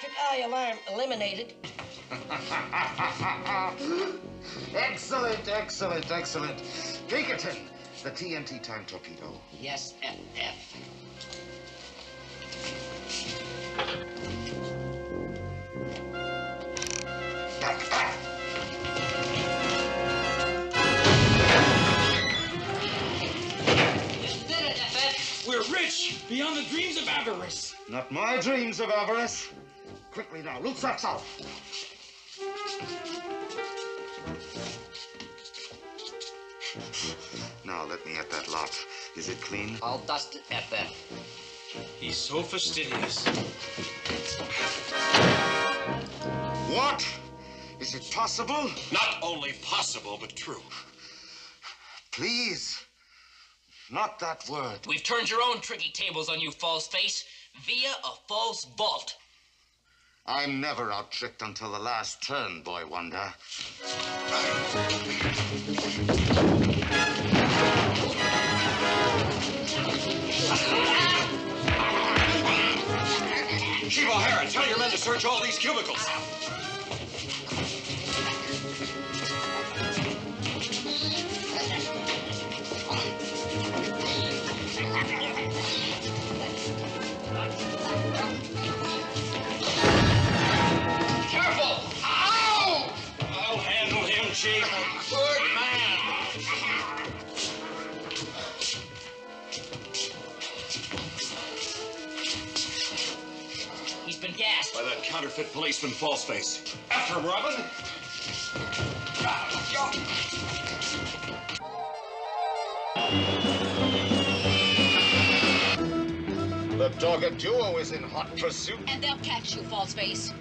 electric eye alarm eliminated. excellent, excellent, excellent. Pinkerton, the TNT time torpedo. Yes, FF. You did it, FF. We're rich beyond the dreams of avarice. Not my dreams of avarice. Quickly now, loot sacks out. Now let me at that lot. Is it clean? I'll dust it at that. He's so fastidious. What? Is it possible? Not only possible, but true. Please. Not that word. We've turned your own tricky tables on you, false face, via a false vault. I'm never out tricked until the last turn, boy wonder. Chief O'Hara, tell your men to search all these cubicles. Handle him, Good man! He's been gassed. By that counterfeit policeman, Falseface. After him, Robin. The dogged duo is in hot pursuit. And they'll catch you, false face.